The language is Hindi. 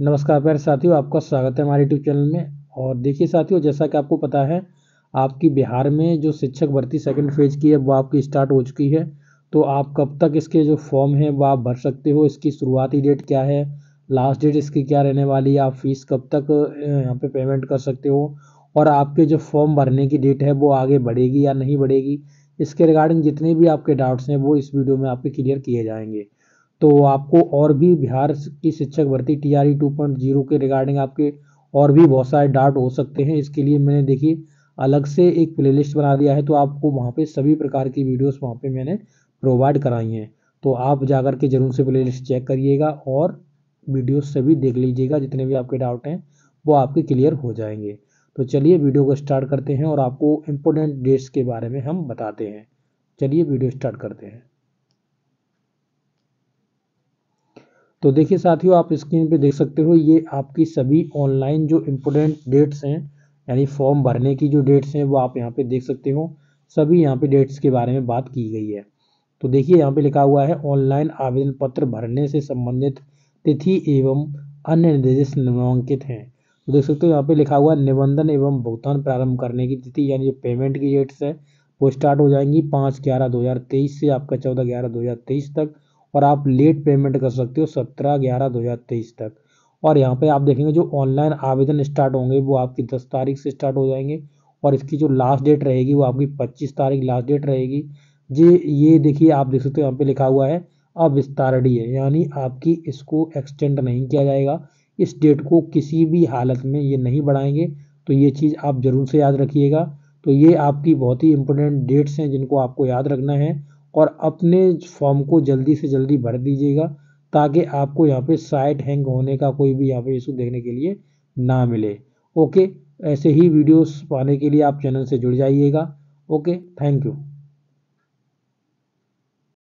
नमस्कार प्यारे साथियों, आपका स्वागत है हमारे यूट्यूब चैनल में। और देखिए साथियों, जैसा कि आपको पता है, आपकी बिहार में जो शिक्षक भर्ती सेकंड फ़ेज़ की है, वो आपकी स्टार्ट हो चुकी है। तो आप कब तक इसके जो फॉर्म है, वो आप भर सकते हो? इसकी शुरुआती डेट क्या है? लास्ट डेट इसकी क्या रहने वाली है? आप फ़ीस कब तक यहाँ पे पेमेंट कर सकते हो? और आपके जो फॉर्म भरने की डेट है, वो आगे बढ़ेगी या नहीं बढ़ेगी? इसके रिगार्डिंग जितने भी आपके डाउट्स हैं, वो इस वीडियो में आपके क्लियर किए जाएँगे। तो आपको और भी बिहार की शिक्षक भर्ती T R E two point zero के रिगार्डिंग आपके और भी बहुत सारे डाउट हो सकते हैं। इसके लिए मैंने देखिए अलग से एक प्लेलिस्ट बना दिया है तो आपको वहाँ पे सभी प्रकार की वीडियोस वहाँ पे मैंने प्रोवाइड कराई हैं। तो आप जाकर के ज़रूर से प्लेलिस्ट चेक करिएगा और वीडियोस सभी देख लीजिएगा, जितने भी आपके डाउट हैं, वो आपके क्लियर हो जाएँगे। तो चलिए वीडियो को स्टार्ट करते हैं और आपको इम्पोर्टेंट डेट्स के बारे में हम बताते हैं। चलिए वीडियो स्टार्ट करते हैं। तो देखिए साथियों, आप स्क्रीन पे देख सकते हो, ये आपकी सभी ऑनलाइन जो इम्पोर्टेंट डेट्स हैं, यानी फॉर्म भरने की जो डेट्स हैं, वो आप यहाँ पे देख सकते हो। सभी यहाँ पे डेट्स के बारे में बात की गई है। तो देखिए, यहाँ पे लिखा हुआ है ऑनलाइन आवेदन पत्र भरने से संबंधित तिथि एवं अन्य निर्देश निम्नांकित हैं। तो देख सकते हो, यहाँ पे लिखा हुआ है, निबंधन एवं भुगतान प्रारंभ करने की तिथि, यानी जो पेमेंट की डेट्स है, वो स्टार्ट हो जाएँगी पाँच ग्यारह दो हज़ार तेईस से आपका चौदह ग्यारह दो हज़ार तेईस तक। और आप लेट पेमेंट कर सकते हो सत्रह ग्यारह दो हज़ार तेईस तक। और यहाँ पे आप देखेंगे जो ऑनलाइन आवेदन स्टार्ट होंगे, वो आपकी दस तारीख से स्टार्ट हो जाएँगे और इसकी जो लास्ट डेट रहेगी, वो आपकी पच्चीस तारीख लास्ट डेट रहेगी। जी, ये देखिए आप देख सकते हो, यहाँ पे लिखा हुआ है अब विस्तारणीय है, यानी आपकी इसको एक्सटेंड नहीं किया जाएगा। इस डेट को किसी भी हालत में ये नहीं बढ़ाएँगे। तो ये चीज़ आप ज़रूर से याद रखिएगा। तो ये आपकी बहुत ही इंपॉर्टेंट डेट्स हैं जिनको आपको याद रखना है। और अपने फॉर्म को जल्दी से जल्दी भर दीजिएगा, ताकि आपको यहाँ पे साइट हैंग होने का कोई भी यहाँ पे इशू देखने के लिए ना मिले। ओके, ऐसे ही वीडियोस पाने के लिए आप चैनल से जुड़ जाइएगा। Okay, thank you.